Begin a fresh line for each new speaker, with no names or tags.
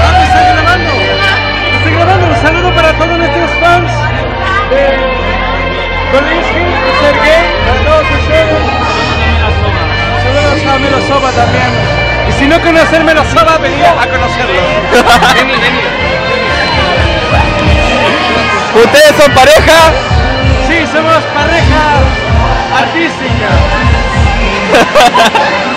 Ah, ¿me está grabando? ¿Me grabando? Un saludo para todos nuestros fans de Kolinsky, Sergey, para todos ustedes. Saludos a Melosova también. Y si no conocen Melosova, venid a conocerlo.
¿Ustedes son pareja?
Sí, somos pareja artística.